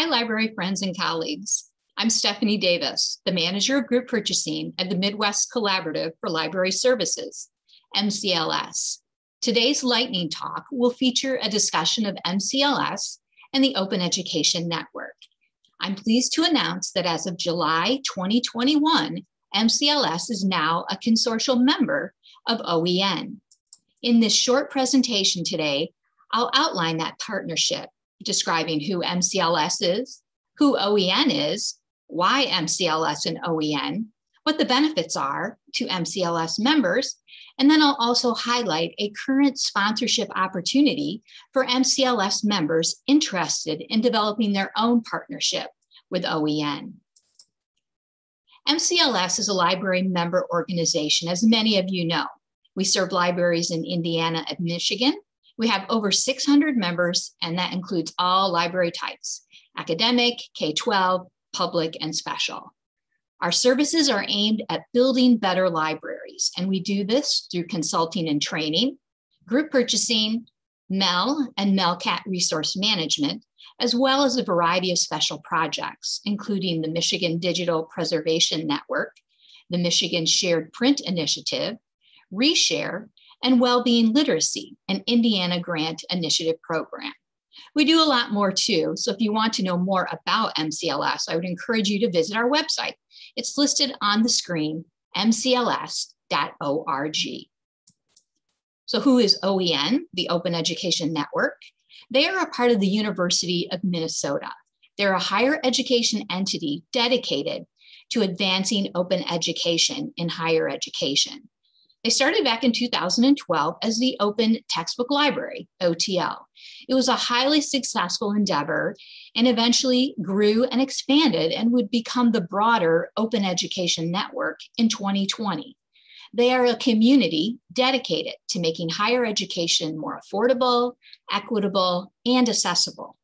Hi, library friends and colleagues. I'm Stephanie Davis, the manager of group purchasing at the Midwest Collaborative for Library Services, MCLS. Today's lightning talk will feature a discussion of MCLS and the Open Education Network. I'm pleased to announce that as of July 2021, MCLS is now a consortial member of OEN. In this short presentation today, I'll outline that partnership describing who MCLS is, who OEN is, why MCLS and OEN, what the benefits are to MCLS members, and then I'll also highlight a current sponsorship opportunity for MCLS members interested in developing their own partnership with OEN. MCLS is a library member organization, as many of you know. We serve libraries in Indiana and Michigan, we have over 600 members, and that includes all library types academic, K 12, public, and special. Our services are aimed at building better libraries, and we do this through consulting and training, group purchasing, MEL and MELCAT resource management, as well as a variety of special projects, including the Michigan Digital Preservation Network, the Michigan Shared Print Initiative, Reshare, and Wellbeing Literacy, an Indiana Grant Initiative program. We do a lot more too. So if you want to know more about MCLS, I would encourage you to visit our website. It's listed on the screen, mcls.org. So who is OEN, the Open Education Network? They are a part of the University of Minnesota. They're a higher education entity dedicated to advancing open education in higher education. They started back in 2012 as the Open Textbook Library, OTL. It was a highly successful endeavor and eventually grew and expanded and would become the broader Open Education Network in 2020. They are a community dedicated to making higher education more affordable, equitable, and accessible.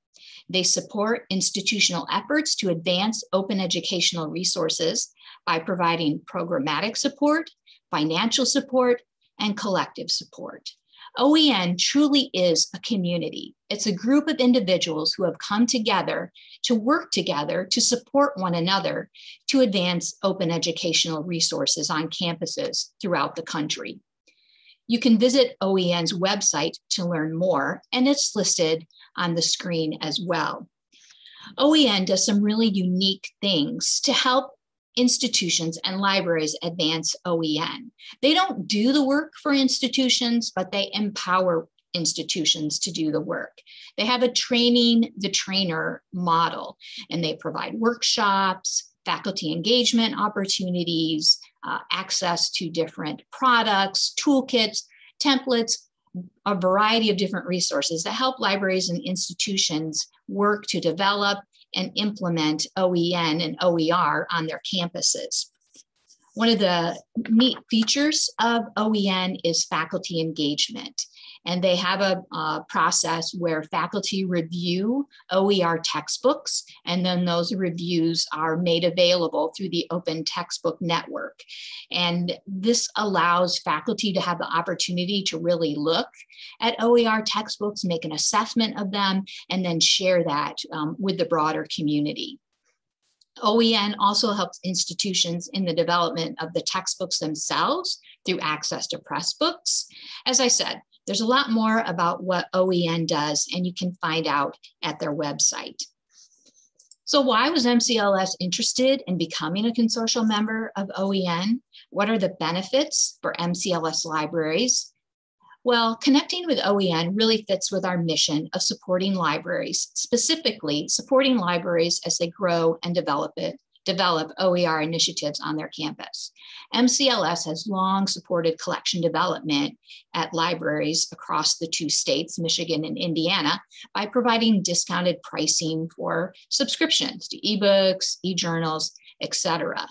They support institutional efforts to advance open educational resources by providing programmatic support financial support, and collective support. OEN truly is a community. It's a group of individuals who have come together to work together to support one another to advance open educational resources on campuses throughout the country. You can visit OEN's website to learn more, and it's listed on the screen as well. OEN does some really unique things to help institutions and libraries advance OEN. They don't do the work for institutions, but they empower institutions to do the work. They have a training the trainer model, and they provide workshops, faculty engagement opportunities, uh, access to different products, toolkits, templates, a variety of different resources that help libraries and institutions work to develop and implement OEN and OER on their campuses. One of the neat features of OEN is faculty engagement. And they have a, process where faculty review OER textbooks, and then those reviews are made available through the Open Textbook Network. And this allows faculty to have the opportunity to really look at OER textbooks, make an assessment of them, and then share that um, with the broader community. OEN also helps institutions in the development of the textbooks themselves through access to Pressbooks. As I said, there's a lot more about what OEN does, and you can find out at their website. So, why was MCLS interested in becoming a consortial member of OEN? What are the benefits for MCLS libraries? Well, connecting with OEN really fits with our mission of supporting libraries, specifically supporting libraries as they grow and develop it develop OER initiatives on their campus. MCLS has long supported collection development at libraries across the two states, Michigan and Indiana, by providing discounted pricing for subscriptions to ebooks, e-journals, etc.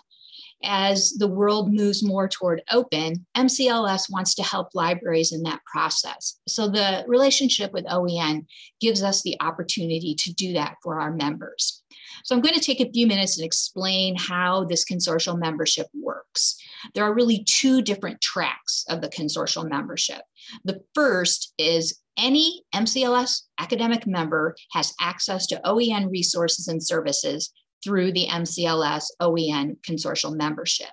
As the world moves more toward open, MCLS wants to help libraries in that process. So the relationship with OEN gives us the opportunity to do that for our members. So I'm going to take a few minutes and explain how this consortial membership works. There are really two different tracks of the consortial membership. The first is any MCLS academic member has access to OEN resources and services through the MCLS OEN consortial membership.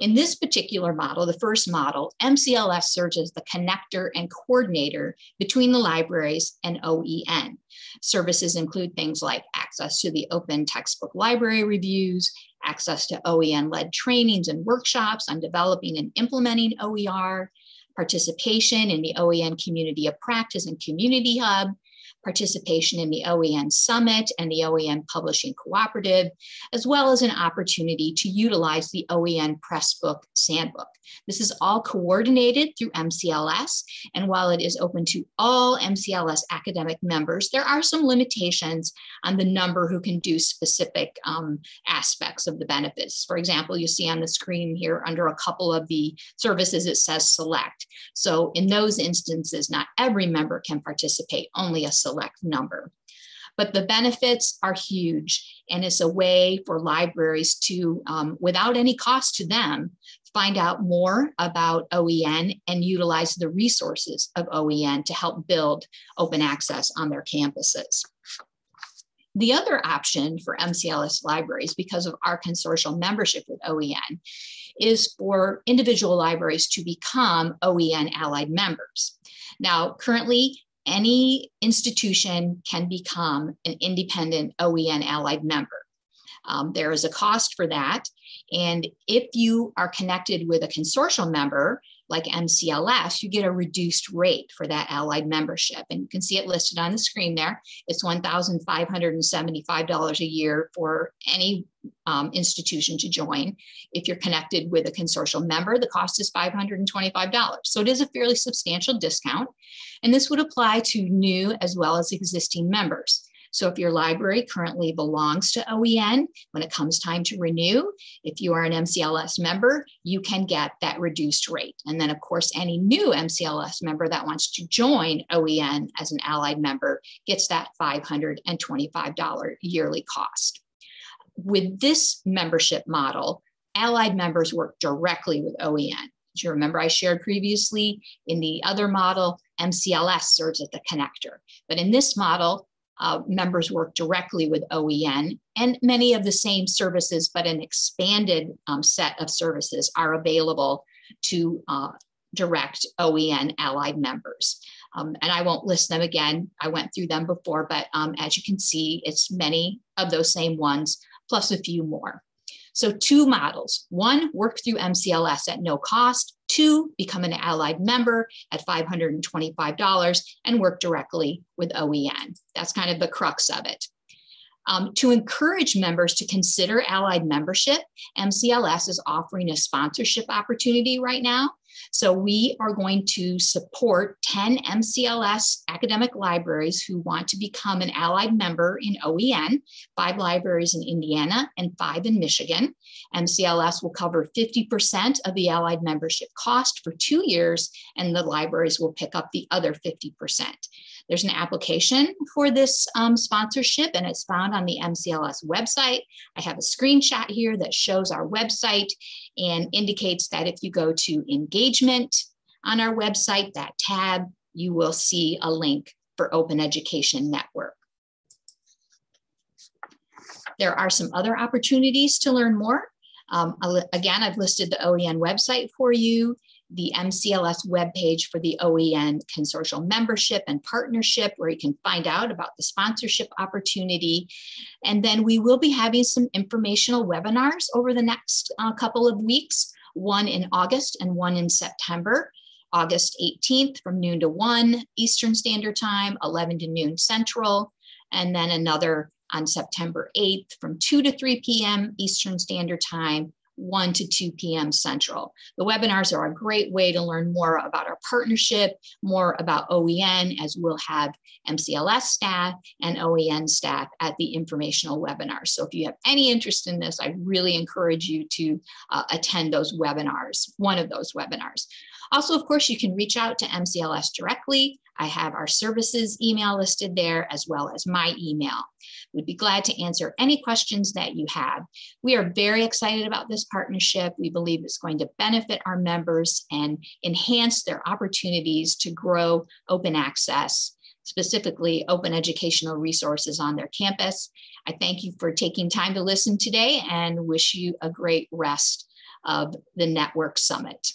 In this particular model, the first model, MCLS serves as the connector and coordinator between the libraries and OEN. Services include things like access to the open textbook library reviews, access to OEN-led trainings and workshops on developing and implementing OER, participation in the OEN Community of Practice and Community Hub, participation in the OEN Summit and the OEN Publishing Cooperative, as well as an opportunity to utilize the OEN Pressbook Sandbox. This is all coordinated through MCLS, and while it is open to all MCLS academic members, there are some limitations on the number who can do specific um, aspects of the benefits. For example, you see on the screen here under a couple of the services, it says select. So in those instances, not every member can participate, only a select number. But the benefits are huge, and it's a way for libraries to, um, without any cost to them, find out more about OEN and utilize the resources of OEN to help build open access on their campuses. The other option for MCLS libraries, because of our consortial membership with OEN, is for individual libraries to become OEN allied members. Now, currently, any institution can become an independent OEN allied member. Um, there is a cost for that. And if you are connected with a consortial member, like MCLS, you get a reduced rate for that allied membership. And you can see it listed on the screen there. It's $1,575 a year for any um, institution to join. If you're connected with a consortial member, the cost is $525. So it is a fairly substantial discount. And this would apply to new as well as existing members. So if your library currently belongs to OEN, when it comes time to renew, if you are an MCLS member, you can get that reduced rate. And then of course, any new MCLS member that wants to join OEN as an allied member gets that $525 yearly cost. With this membership model, allied members work directly with OEN. As you remember, I shared previously in the other model, MCLS serves as the connector. But in this model, uh, members work directly with OEN, and many of the same services, but an expanded um, set of services are available to uh, direct OEN allied members. Um, and I won't list them again. I went through them before, but um, as you can see, it's many of those same ones, plus a few more. So two models, one, work through MCLS at no cost, two, become an allied member at $525 and work directly with OEN. That's kind of the crux of it. Um, to encourage members to consider allied membership, MCLS is offering a sponsorship opportunity right now. So we are going to support 10 MCLS academic libraries who want to become an allied member in OEN, five libraries in Indiana and five in Michigan. MCLS will cover 50% of the allied membership cost for two years, and the libraries will pick up the other 50%. There's an application for this um, sponsorship and it's found on the MCLS website. I have a screenshot here that shows our website and indicates that if you go to engagement on our website, that tab, you will see a link for Open Education Network. There are some other opportunities to learn more. Um, again, I've listed the OEN website for you the MCLS webpage for the OEN consortial membership and partnership, where you can find out about the sponsorship opportunity. And then we will be having some informational webinars over the next uh, couple of weeks, one in August and one in September. August 18th from noon to 1 Eastern Standard Time, 11 to noon Central, and then another on September 8th from 2 to 3 p.m. Eastern Standard Time 1 to 2 p.m. Central. The webinars are a great way to learn more about our partnership, more about OEN, as we'll have MCLS staff and OEN staff at the informational webinars. So if you have any interest in this, I really encourage you to uh, attend those webinars, one of those webinars. Also, of course, you can reach out to MCLS directly. I have our services email listed there as well as my email. We'd be glad to answer any questions that you have. We are very excited about this partnership. We believe it's going to benefit our members and enhance their opportunities to grow open access specifically open educational resources on their campus. I thank you for taking time to listen today and wish you a great rest of the Network Summit.